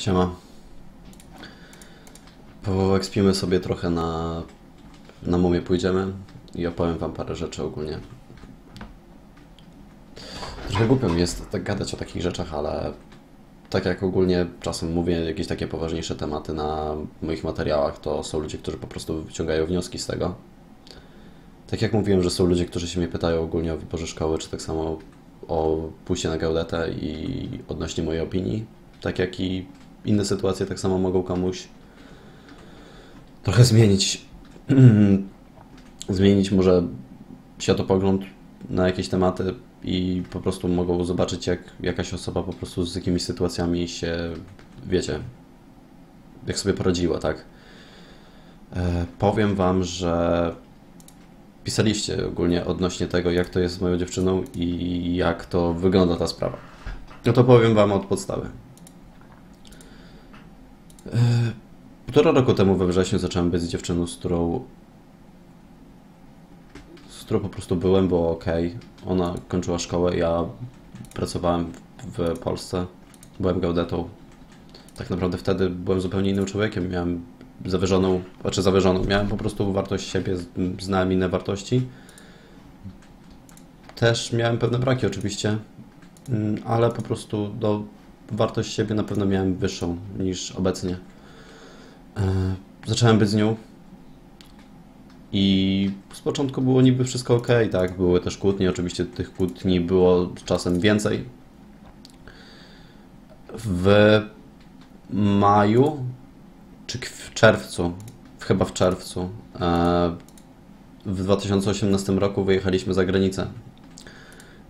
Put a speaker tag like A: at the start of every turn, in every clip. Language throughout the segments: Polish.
A: Siema. Poekspimy sobie trochę na, na mumie pójdziemy i opowiem wam parę rzeczy ogólnie. Trochę głupio mi jest tak gadać o takich rzeczach, ale tak jak ogólnie czasem mówię jakieś takie poważniejsze tematy na moich materiałach, to są ludzie, którzy po prostu wyciągają wnioski z tego. Tak jak mówiłem, że są ludzie, którzy się mnie pytają ogólnie o wyborze szkoły, czy tak samo o pójście na geodetę i odnośnie mojej opinii, tak jak i inne sytuacje tak samo mogą komuś trochę zmienić zmienić może światopogląd na jakieś tematy i po prostu mogą zobaczyć, jak jakaś osoba po prostu z jakimiś sytuacjami się, wiecie, jak sobie poradziła, tak? E, powiem Wam, że pisaliście ogólnie odnośnie tego, jak to jest z moją dziewczyną i jak to wygląda ta sprawa. No to powiem Wam od podstawy. E, półtora roku temu we wrześniu zacząłem być z dziewczyną, z którą z którą po prostu byłem, było ok. Ona kończyła szkołę, ja pracowałem w, Polsce, byłem geodetą. Tak naprawdę wtedy byłem zupełnie innym człowiekiem, miałem zawyżoną, znaczy zawyżoną, miałem po prostu wartość siebie, znałem inne wartości. Też miałem pewne braki oczywiście, mm, ale po prostu do wartość siebie na pewno miałem wyższą niż obecnie. E, zacząłem być z nią i z początku było niby wszystko ok, tak, były też kłótnie, oczywiście tych kłótni było czasem więcej. W maju czy w czerwcu, chyba w czerwcu, e, w 2018 roku wyjechaliśmy za granicę.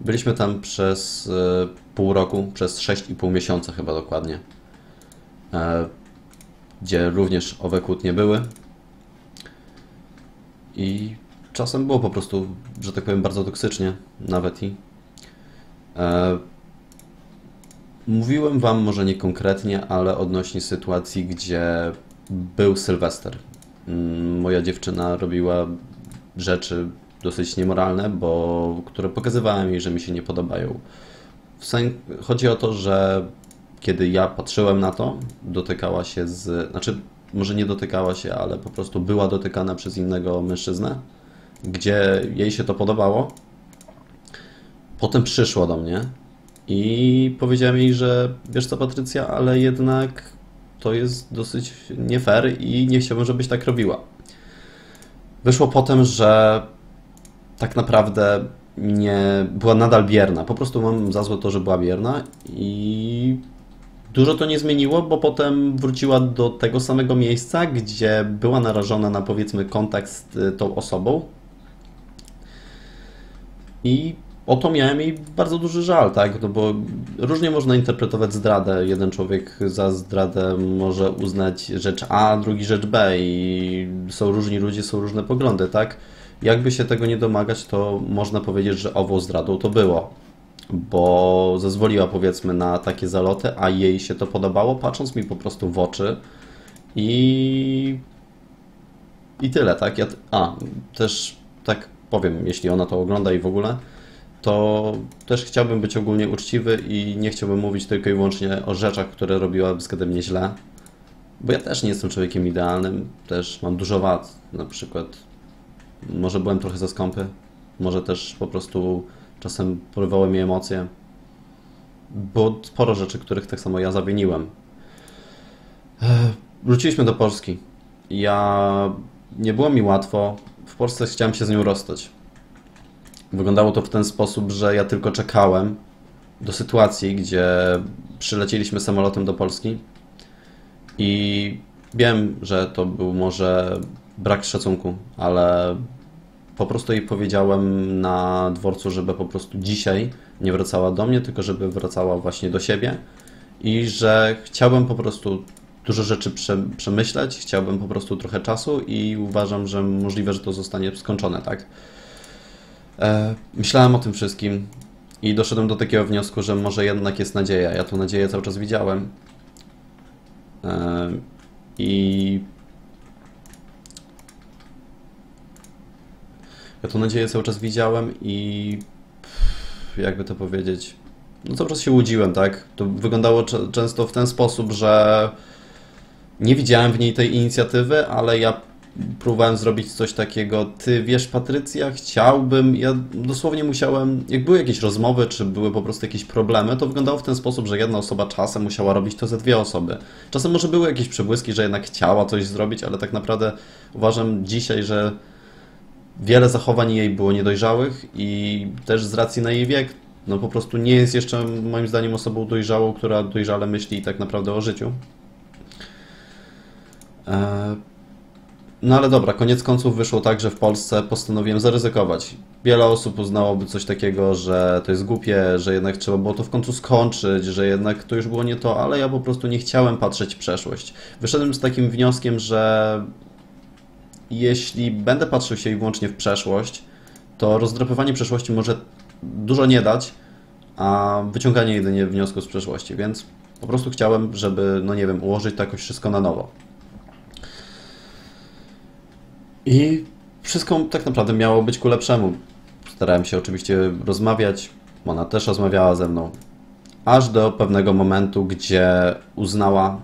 A: Byliśmy tam przez e, pół roku, przez 6,5 miesiąca chyba dokładnie, e, gdzie również owe kłótnie były. I czasem było po prostu, że tak powiem, bardzo toksycznie, nawet i. Mówiłem Wam może nie konkretnie, ale odnośnie sytuacji, gdzie był Sylwester. Mm, moja dziewczyna robiła rzeczy dosyć niemoralne, bo które pokazywałem jej, że mi się nie podobają. Chodzi o to, że kiedy ja patrzyłem na to, dotykała się z. Znaczy, może nie dotykała się, ale po prostu była dotykana przez innego mężczyznę, gdzie jej się to podobało. Potem przyszła do mnie i powiedziałem jej, że wiesz co, Patrycja, ale jednak to jest dosyć nie fair i nie chciałbym, żebyś tak robiła. Wyszło potem, że tak naprawdę nie była nadal bierna. Po prostu mam za złe to, że była bierna i dużo to nie zmieniło, bo potem wróciła do tego samego miejsca, gdzie była narażona na powiedzmy kontakt z y, tą osobą. I o to miałem jej bardzo duży żal, tak? No bo różnie można interpretować zdradę. Jeden człowiek za zdradę może uznać rzecz A, drugi rzecz B i są różni ludzie, są różne poglądy, tak? Jakby się tego nie domagać, to można powiedzieć, że ową zdradą to było. Bo zezwoliła powiedzmy na takie zaloty, a jej się to podobało, patrząc mi po prostu w oczy i i tyle, tak? Ja, a, też tak powiem, jeśli ona to ogląda i w ogóle, to też chciałbym być ogólnie uczciwy i nie chciałbym mówić tylko i wyłącznie o rzeczach, które robiła względem mnie źle. Bo ja też nie jestem człowiekiem idealnym, też mam dużo wad. Na przykład, może byłem trochę za skąpy, może też po prostu czasem porywały mnie emocje. Bo sporo rzeczy, których tak samo ja zawiniłem. Wróciliśmy do Polski. Ja nie było mi łatwo. W Polsce chciałem się z nią rozstać Wyglądało to w ten sposób, że ja tylko czekałem do sytuacji, gdzie przylecieliśmy samolotem do Polski i wiem, że to był może brak szacunku, ale po prostu jej powiedziałem na dworcu, żeby po prostu dzisiaj nie wracała do mnie, tylko żeby wracała właśnie do siebie i że chciałbym po prostu dużo rzeczy prze, przemyśleć, chciałbym po prostu trochę czasu i uważam, że możliwe, że to zostanie skończone, tak? E, myślałem o tym wszystkim i doszedłem do takiego wniosku, że może jednak jest nadzieja. Ja tą nadzieję cały czas widziałem. E, I ja tą nadzieję cały czas widziałem i jakby to powiedzieć, no cały czas się łudziłem, tak? To wyglądało często w ten sposób, że nie widziałem w niej tej inicjatywy, ale ja próbowałem zrobić coś takiego. Ty wiesz, Patrycja, chciałbym. Ja dosłownie musiałem. Jak były jakieś rozmowy, czy były po prostu jakieś problemy, to wyglądało w ten sposób, że jedna osoba czasem musiała robić to ze dwie osoby. Czasem może były jakieś przebłyski, że jednak chciała coś zrobić, ale tak naprawdę uważam dzisiaj, że wiele zachowań jej było niedojrzałych i też z racji na jej wiek, no po prostu nie jest jeszcze moim zdaniem osobą dojrzałą, która dojrzale myśli tak naprawdę o życiu. E, No ale dobra, koniec końców wyszło tak, że w Polsce postanowiłem zaryzykować. Wiele osób uznałoby coś takiego, że to jest głupie, że jednak trzeba było to w końcu skończyć, że jednak to już było nie to, ale ja po prostu nie chciałem patrzeć w przeszłość. Wyszedłem z takim wnioskiem, że jeśli będę patrzył się wyłącznie w przeszłość, to rozdrapywanie przeszłości może dużo nie dać, a wyciąganie jedynie wniosków z przeszłości, więc po prostu chciałem, żeby, no nie wiem, ułożyć to jakoś wszystko na nowo. I wszystko tak naprawdę miało być ku lepszemu. Starałem się oczywiście rozmawiać, ona też rozmawiała ze mną, aż do pewnego momentu, gdzie uznała,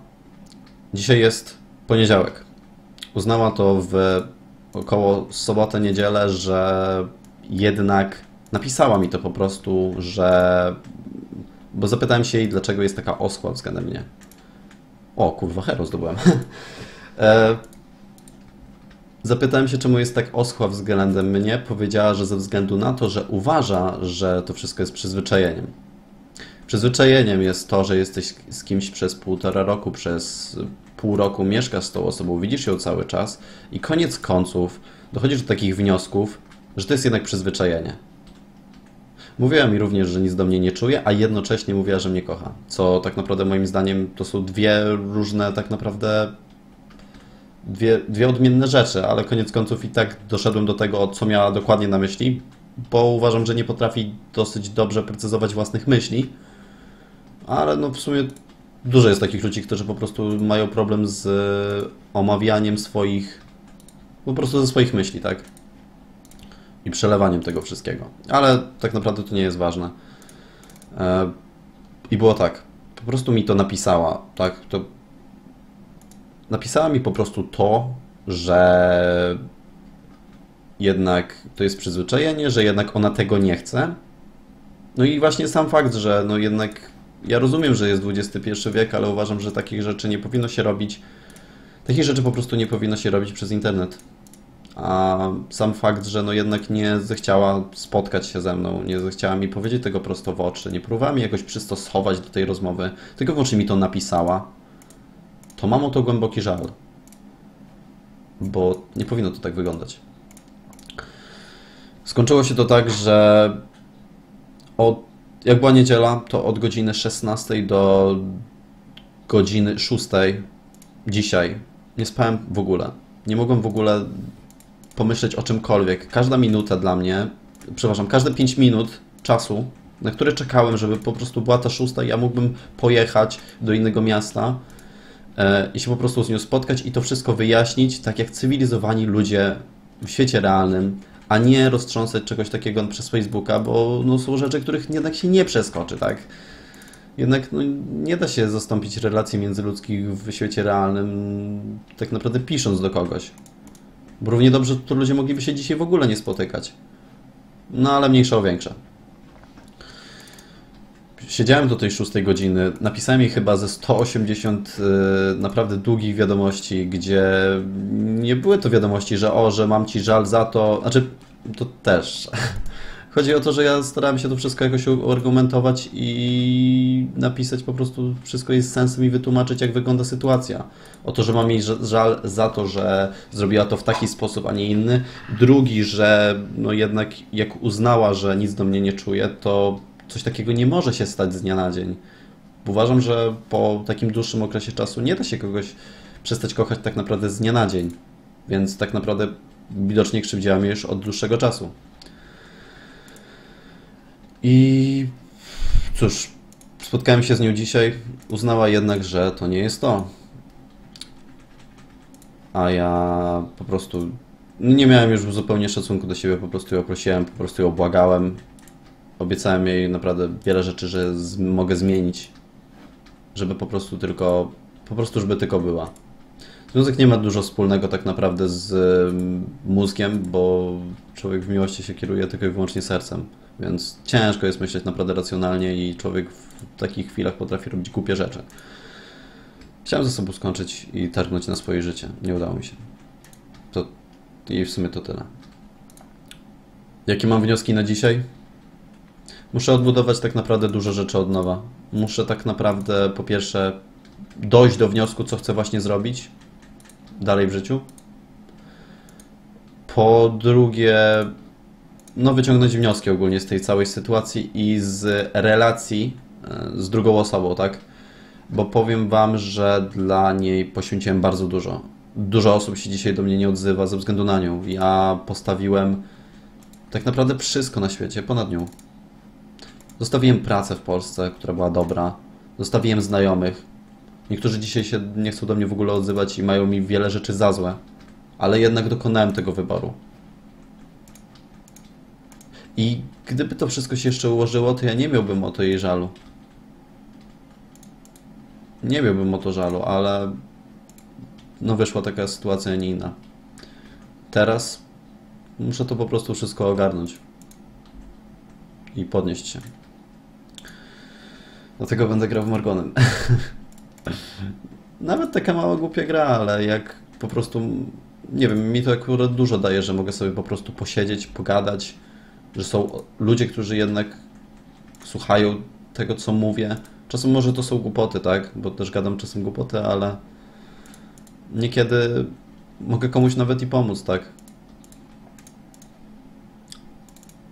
A: dzisiaj jest poniedziałek, uznała to w około sobotę, niedzielę, że jednak napisała mi to po prostu, że. Bo zapytałem się jej, dlaczego jest taka oschła względem mnie. O, kurwa, hero zdobyłem. E, Zapytałem się, czemu jest tak oschła względem mnie. Powiedziała, że ze względu na to, że uważa, że to wszystko jest przyzwyczajeniem. Przyzwyczajeniem jest to, że jesteś z kimś przez półtora roku, przez pół roku mieszkasz z tą osobą, widzisz ją cały czas i koniec końców dochodzisz do takich wniosków, że to jest jednak przyzwyczajenie. Mówiła mi również, że nic do mnie nie czuje, a jednocześnie mówiła, że mnie kocha. Co tak naprawdę moim zdaniem to są dwie różne tak naprawdę dwie, dwie odmienne rzeczy, ale koniec końców i tak doszedłem do tego, co miała dokładnie na myśli, bo uważam, że nie potrafi dosyć dobrze precyzować własnych myśli, ale no w sumie dużo jest takich ludzi, którzy po prostu mają problem z e, omawianiem swoich, po prostu ze swoich myśli, tak? I przelewaniem tego wszystkiego. Ale tak naprawdę to nie jest ważne. E, I było tak, po prostu mi to napisała, tak? To napisała mi po prostu to, że jednak to jest przyzwyczajenie, że jednak ona tego nie chce. No i właśnie sam fakt, że no jednak ja rozumiem, że jest XXI wiek, ale uważam, że takich rzeczy nie powinno się robić. Takich rzeczy po prostu nie powinno się robić przez internet. A sam fakt, że no jednak nie zechciała spotkać się ze mną, nie zechciała mi powiedzieć tego prosto w oczy, nie próbowała mi jakoś przystosować do tej rozmowy, tylko wyłącznie mi to napisała, to mam o to głęboki żal. Bo nie powinno to tak wyglądać. Skończyło się to tak, że od, jak była niedziela, to od godziny 16 do godziny 6 dzisiaj nie spałem w ogóle. Nie mogłem w ogóle pomyśleć o czymkolwiek. Każda minuta dla mnie, przepraszam, każde 5 minut czasu, na które czekałem, żeby po prostu była ta szósta i ja mógłbym pojechać do innego miasta e, i się po prostu z nią spotkać i to wszystko wyjaśnić, tak jak cywilizowani ludzie w świecie realnym, a nie roztrząsać czegoś takiego przez Facebooka, bo no, są rzeczy, których jednak się nie przeskoczy, tak? Jednak no, nie da się zastąpić relacji międzyludzkich w świecie realnym tak naprawdę pisząc do kogoś. Bo równie dobrze to ludzie mogliby się dzisiaj w ogóle nie spotykać. No ale mniejsza o większe. Siedziałem do tej 6 godziny, napisałem jej chyba ze 180 y, naprawdę długich wiadomości, gdzie nie były to wiadomości, że o, że mam ci żal za to, znaczy to też. Chodzi o to, że ja starałem się to wszystko jakoś argumentować i napisać po prostu wszystko jest sensem i wytłumaczyć, jak wygląda sytuacja. O to, że mam jej żal za to, że zrobiła to w taki sposób, a nie inny. Drugi, że no jednak jak uznała, że nic do mnie nie czuje, to coś takiego nie może się stać z dnia na dzień. Uważam, że po takim dłuższym okresie czasu nie da się kogoś przestać kochać tak naprawdę z dnia na dzień. Więc tak naprawdę widocznie krzywdziła mnie już od dłuższego czasu. I cóż, spotkałem się z nią dzisiaj. Uznała jednak, że to nie jest to. A ja po prostu nie miałem już zupełnie szacunku do siebie, po prostu ją prosiłem, po prostu ją błagałem. Obiecałem jej naprawdę wiele rzeczy, że mogę zmienić, żeby po prostu tylko, po prostu żeby tylko była. Związek nie ma dużo wspólnego tak naprawdę z mm, mózgiem, bo człowiek w miłości się kieruje tylko i wyłącznie sercem, więc ciężko jest myśleć naprawdę racjonalnie i człowiek w takich chwilach potrafi robić głupie rzeczy. Chciałem ze sobą skończyć i targnąć na swoje życie. Nie udało mi się. To i w sumie to tyle. Jakie mam wnioski na dzisiaj? Muszę odbudować tak naprawdę dużo rzeczy od nowa. Muszę tak naprawdę po pierwsze dojść do wniosku, co chcę właśnie zrobić dalej w życiu. Po drugie, no wyciągnąć wnioski ogólnie z tej całej sytuacji i z relacji e, z drugą osobą, tak? Bo powiem Wam, że dla niej poświęciłem bardzo dużo. Dużo osób się dzisiaj do mnie nie odzywa ze względu na nią. Ja postawiłem tak naprawdę wszystko na świecie ponad nią. Zostawiłem pracę w Polsce, która była dobra. Zostawiłem znajomych. Niektórzy dzisiaj się nie chcą do mnie w ogóle odzywać i mają mi wiele rzeczy za złe. Ale jednak dokonałem tego wyboru. I gdyby to wszystko się jeszcze ułożyło, to ja nie miałbym o to jej żalu. Nie miałbym o to żalu, ale no wyszła taka sytuacja, nie inna. Teraz muszę to po prostu wszystko ogarnąć i podnieść się. Dlatego będę grał w Morgonem. Nawet taka mała głupia gra, ale jak po prostu, nie wiem, mi to akurat dużo daje, że mogę sobie po prostu posiedzieć, pogadać, że są ludzie, którzy jednak słuchają tego, co mówię. Czasem może to są głupoty, tak? Bo też gadam czasem głupoty, ale niekiedy mogę komuś nawet i pomóc, tak?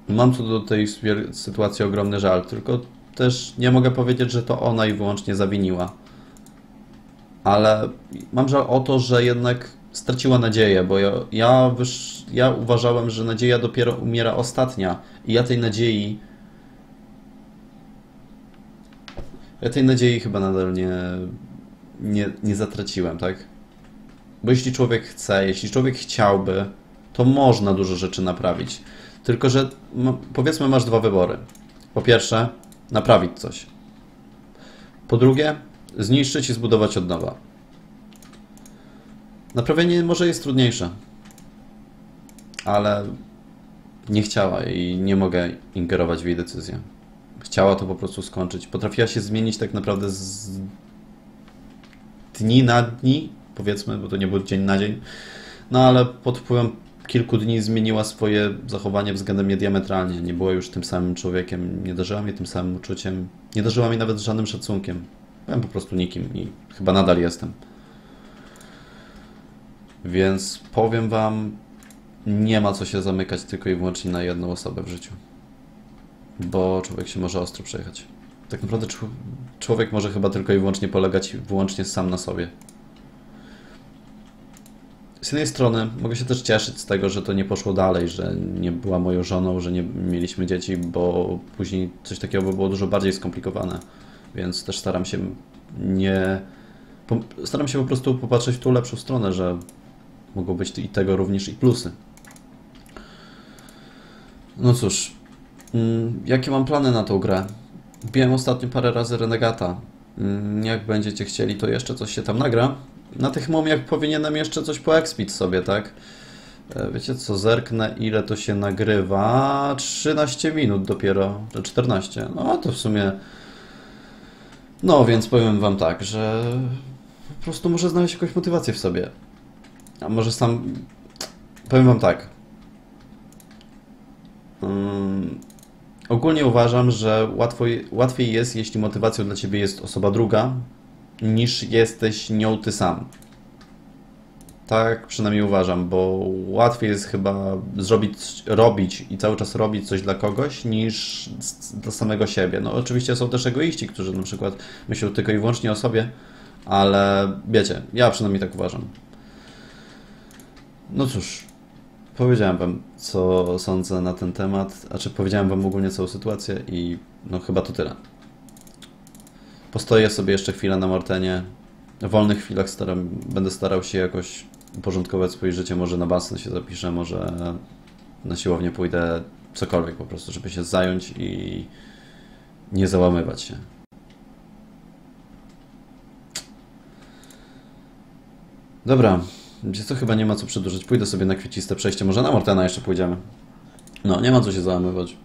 A: Mam co do tej sytuacji ogromny żal, tylko też nie mogę powiedzieć, że to ona i wyłącznie zawiniła. Ale mam żal o to, że jednak straciła nadzieję, bo ja, ja, ja uważałem, że nadzieja dopiero umiera ostatnia i ja tej nadziei ja tej nadziei chyba nadal nie, nie, nie zatraciłem, tak? Bo jeśli człowiek chce, jeśli człowiek chciałby, to można dużo rzeczy naprawić. Tylko, że powiedzmy masz dwa wybory. Po pierwsze, naprawić coś. Po drugie, zniszczyć i zbudować od nowa. Naprawienie może jest trudniejsze, ale nie chciała i nie mogę ingerować w jej decyzję. Chciała to po prostu skończyć. Potrafiła się zmienić tak naprawdę z dni na dni, powiedzmy, bo to nie był dzień na dzień. No ale pod wpływem kilku dni zmieniła swoje zachowanie względem mnie diametralnie. Nie była już tym samym człowiekiem, nie darzyła mnie tym samym uczuciem, nie darzyła mnie nawet żadnym szacunkiem. Byłem po prostu nikim i chyba nadal jestem. Więc powiem Wam, nie ma co się zamykać tylko i wyłącznie na jedną osobę w życiu. Bo człowiek się może ostro przejechać. Tak naprawdę człowiek może chyba tylko i wyłącznie polegać wyłącznie sam na sobie. Z jednej strony mogę się też cieszyć z tego, że to nie poszło dalej, że nie była moją żoną, że nie mieliśmy dzieci, bo później coś takiego by było dużo bardziej skomplikowane. Więc też staram się nie. Staram się po prostu popatrzeć w tą lepszą stronę, że mogą być i tego również i plusy. No cóż, mm, jakie mam plany na tą grę? Biłem ostatnio parę razy Renegata. Mm, jak będziecie chcieli, to jeszcze coś się tam nagra na tych momiach powinienem jeszcze coś poekspić sobie, tak? E, wiecie co, zerknę ile to się nagrywa. 13 minut dopiero, czy 14. No to w sumie. No więc powiem wam tak, że po prostu muszę znaleźć jakąś motywację w sobie. A może sam. Powiem wam tak. Um, ogólnie uważam, że łatwo, łatwiej jest, jeśli motywacją dla ciebie jest osoba druga, niż jesteś nią ty sam. Tak przynajmniej uważam, bo łatwiej jest chyba zrobić, robić i cały czas robić coś dla kogoś niż dla samego siebie. No oczywiście są też egoiści, którzy na przykład myślą tylko i wyłącznie o sobie, ale wiecie, ja przynajmniej tak uważam. No cóż, powiedziałem wam, co sądzę na ten temat, a czy powiedziałem wam ogólnie całą sytuację i no chyba to tyle. Postoję sobie jeszcze chwilę na Mortenie. W wolnych chwilach staram, będę starał się jakoś uporządkować swoje życie. Może na basen się zapiszę, może na siłownię pójdę. cokolwiek po prostu, żeby się zająć i nie załamywać się. Dobra, gdzie to chyba nie ma co przedłużyć. Pójdę sobie na kwieciste przejście, może na Mortena jeszcze pójdziemy. No, nie ma co się załamywać,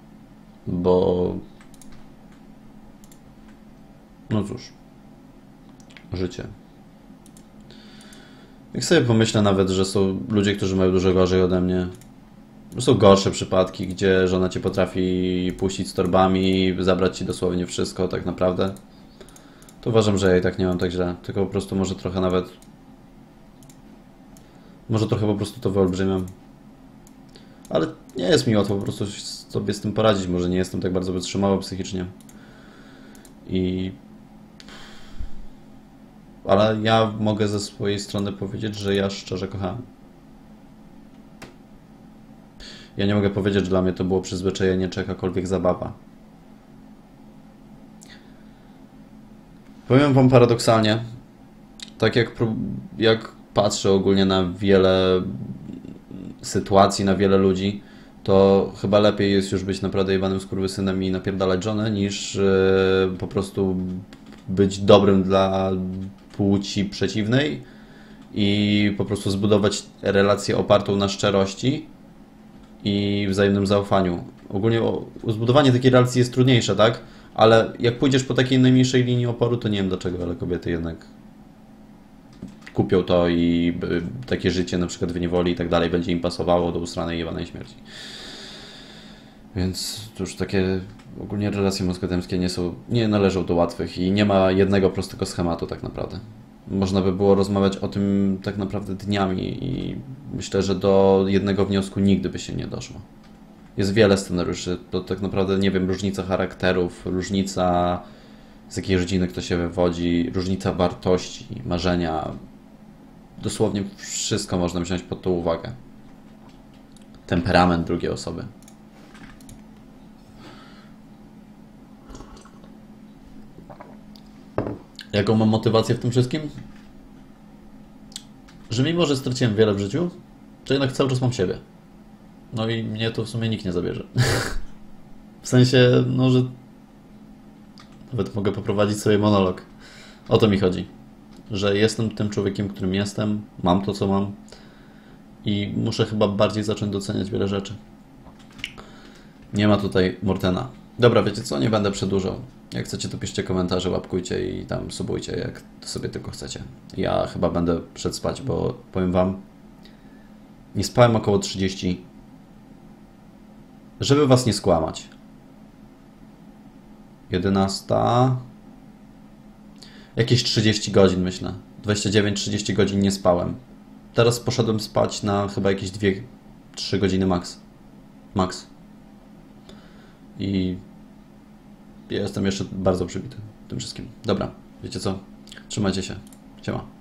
A: bo... No cóż, życie. Jak sobie pomyślę nawet, że są ludzie, którzy mają dużo gorzej ode mnie. Są gorsze przypadki, gdzie żona cię potrafi puścić z torbami, zabrać ci dosłownie wszystko, tak naprawdę. To uważam, że ja i tak nie mam tak źle. Tylko po prostu może trochę nawet. Może trochę po prostu to wyolbrzymiam. Ale nie jest mi łatwo po prostu sobie z tym poradzić. Może nie jestem tak bardzo wytrzymały psychicznie. I ale ja mogę ze swojej strony powiedzieć, że ja szczerze kochałem. Ja nie mogę powiedzieć, że dla mnie to było przyzwyczajenie czy jakakolwiek zabawa. Powiem Wam paradoksalnie, tak jak, jak patrzę ogólnie na wiele sytuacji, na wiele ludzi, to chyba lepiej jest już być naprawdę jebanym skurwysynem i napierdalać żonę, niż yy, po prostu być dobrym dla płci przeciwnej i po prostu zbudować relację opartą na szczerości i wzajemnym zaufaniu. Ogólnie zbudowanie takiej relacji jest trudniejsze, tak? Ale jak pójdziesz po takiej najmniejszej linii oporu, to nie wiem dlaczego, ale kobiety jednak kupią to i takie życie na przykład w niewoli i tak dalej będzie im pasowało do usranej jebanej śmierci. Więc to już takie ogólnie relacje męsko-damskie nie są, nie należą do łatwych i nie ma jednego prostego schematu tak naprawdę. Można by było rozmawiać o tym tak naprawdę dniami i myślę, że do jednego wniosku nigdy by się nie doszło. Jest wiele scenariuszy, to tak naprawdę, nie wiem, różnica charakterów, różnica z jakiej rodziny kto się wywodzi, różnica wartości, marzenia. Dosłownie wszystko można wziąć pod tą uwagę. Temperament drugiej osoby. Jaką mam motywację w tym wszystkim? Że mimo, że straciłem wiele w życiu, to jednak cały czas mam siebie. No i mnie to w sumie nikt nie zabierze. w sensie, no, że nawet mogę poprowadzić sobie monolog. O to mi chodzi. Że jestem tym człowiekiem, którym jestem, mam to, co mam i muszę chyba bardziej zacząć doceniać wiele rzeczy. Nie ma tutaj Mortena. Dobra, wiecie co? Nie będę przedłużał. Jak chcecie, to piszcie komentarze, łapkujcie i tam subujcie, jak sobie tylko chcecie. Ja chyba będę przed spać, bo powiem wam, nie spałem około 30. Żeby was nie skłamać. 11. Jakieś 30 godzin myślę. 29-30 godzin nie spałem. Teraz poszedłem spać na chyba jakieś 2-3 godziny max. Max. I jestem jeszcze bardzo przybity tym wszystkim. Dobra, wiecie co? Trzymajcie się. Siema.